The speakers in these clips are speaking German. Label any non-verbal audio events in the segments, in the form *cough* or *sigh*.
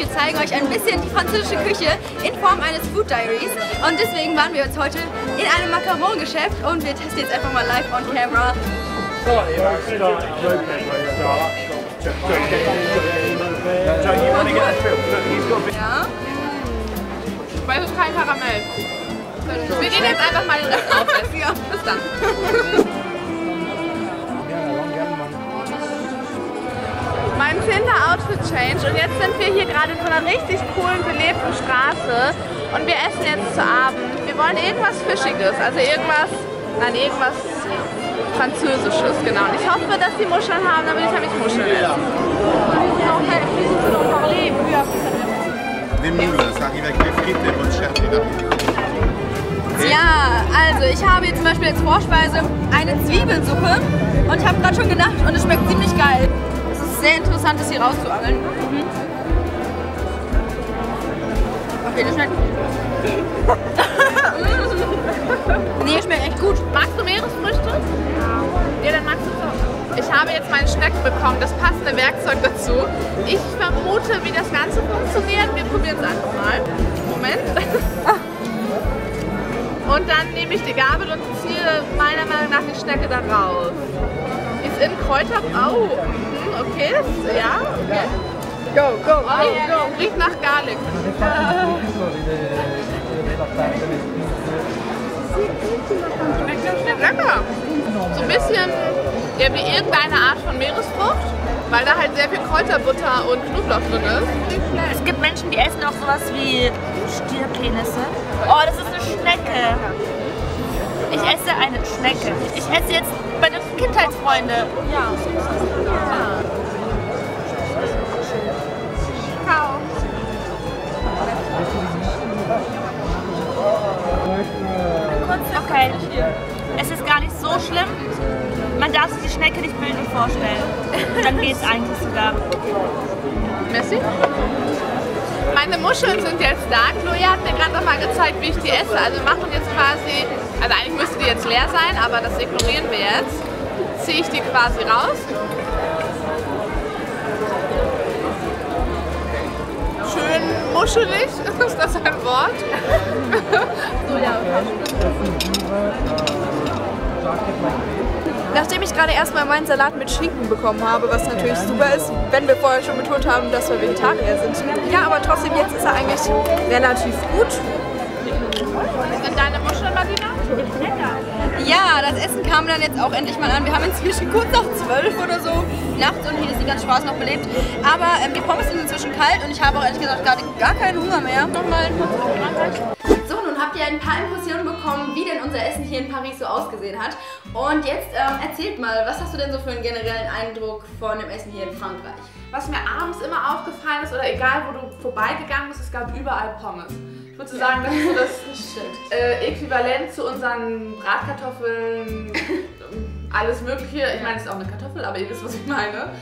wir zeigen euch ein bisschen die französische Küche in Form eines Food Diaries. Und deswegen waren wir jetzt heute in einem Macaron-Geschäft und wir testen jetzt einfach mal live on camera. Ja. Weil es ist kein Karamell. Wir gehen jetzt einfach mal den Rest. Ja, bis dann. *laughs* zehnter Outfit-Change und jetzt sind wir hier gerade in so einer richtig coolen, belebten Straße und wir essen jetzt zu Abend. Wir wollen irgendwas Fischiges, also irgendwas, nein, irgendwas Französisches, genau. Und ich hoffe, dass die Muscheln haben, damit ich nämlich Muscheln esse. Des moules, ça arrive avec des frites et votre chair Ja, also ich habe jetzt zum Beispiel als Vorspeise eine Zwiebelsuppe und ich habe gerade schon gedacht und es schmeckt ziemlich geil. Ist sehr interessant, das hier rauszuangeln. Mhm. Okay, das schmeckt. *laughs* nee, schmeckt echt gut. Magst du Meeresfrüchte? Ja, dann magst du es auch. Ich habe jetzt meine Schnecken bekommen, das passende Werkzeug dazu. Ich vermute, wie das Ganze funktioniert. Wir probieren es einfach mal. Moment. *laughs* Und dann nehme ich die Gabel und ziehe meiner Meinung nach die Schnecke da raus. In Kräuter... Oh, mhm, okay, ja. Okay. Go, go, Oh, go. Riecht nach Garlic. Schmeckt lecker. So ein bisschen ja, wie irgendeine Art von Meeresfrucht, weil da halt sehr viel Kräuterbutter und Knoblauch drin ist. Es gibt Menschen, die essen auch sowas wie Stierpenisse. Oh, das ist eine Schnecke. Ich esse eine Schnecke. Ich esse jetzt meine Kindheitsfreunde. Kau. Okay. Es ist gar nicht so schlimm. Man darf sich die Schnecke nicht bildlich vorstellen. Dann geht es eigentlich sogar. Messi? Meine Muscheln sind jetzt da. Chloe hat mir gerade noch mal gezeigt, wie ich die esse. Also wir machen jetzt quasi, also eigentlich müsste die jetzt leer sein, aber das ignorieren wir jetzt. Ziehe ich die quasi raus. Schön muschelig, *laughs* ist das ein Wort? Nachdem ich gerade erstmal meinen Salat mit Schinken bekommen habe, was natürlich super ist, wenn wir vorher schon betont haben, dass wir Vegetarier sind. Ja, aber trotzdem, jetzt ist er eigentlich relativ gut. Sind deine Muscheln, Martina? Kam dann jetzt auch endlich mal an. Wir haben inzwischen kurz nach zwölf oder so nachts und hier ist die ganze Straße noch belebt. Aber ähm, die Pommes sind inzwischen kalt und ich habe auch ehrlich gesagt gerade gar keinen Hunger mehr. Nochmal. Ihr ein paar Impressionen bekommen, wie denn unser Essen hier in Paris so ausgesehen hat. Und jetzt ähm, erzählt mal, was hast du denn so für einen generellen Eindruck von dem Essen hier in Frankreich? Was mir abends immer aufgefallen ist, oder egal wo du vorbeigegangen bist, es gab überall Pommes. Ich würde sagen, das ist so das *laughs* äh, Äquivalent zu unseren Bratkartoffeln, alles Mögliche. Ich meine, es ist auch eine Kartoffel, aber ihr wisst, was ich meine.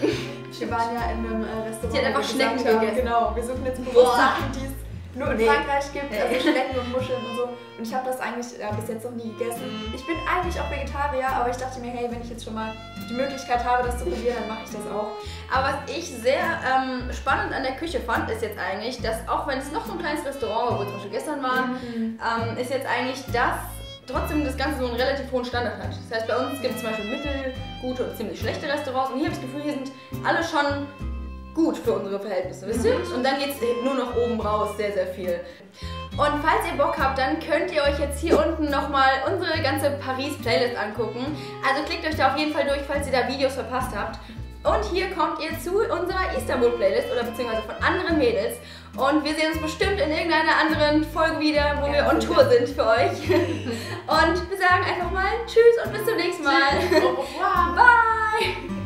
Wir waren ja in einem äh, Restaurant. Die hat einfach Schnecken gegessen. Genau, wir suchen jetzt bewusst Sachen, die es nur in Nee. Frankreich gibt, also Schnecken und Muscheln und so. Und ich habe das eigentlich äh, bis jetzt noch nie gegessen. Ich bin eigentlich auch Vegetarier, aber ich dachte mir, hey, wenn ich jetzt schon mal die Möglichkeit habe, das zu probieren, dann mache ich das auch. Aber was ich sehr ähm, spannend an der Küche fand, ist jetzt eigentlich, dass auch wenn es noch so ein kleines Restaurant war, wo wir zum Beispiel gestern waren, ähm, ist jetzt eigentlich, dass trotzdem das Ganze so einen relativ hohen Standard hat. Das heißt, bei uns gibt es zum Beispiel mittelgute und ziemlich schlechte Restaurants und hier habe ich das Gefühl, hier sind alle schon gut für unsere Verhältnisse, wisst ihr? Und dann geht es nur noch oben raus, sehr, sehr viel. Und falls ihr Bock habt, dann könnt ihr euch jetzt hier unten nochmal unsere ganze Paris-Playlist angucken. Also klickt euch da auf jeden Fall durch, falls ihr da Videos verpasst habt. Und hier kommt ihr zu unserer Istanbul-Playlist oder beziehungsweise von anderen Mädels. Und wir sehen uns bestimmt in irgendeiner anderen Folge wieder, wo wir on Tour sind für euch. *laughs* Und wir sagen einfach mal Tschüss und bis zum nächsten Mal. Revoir. *laughs* Bye!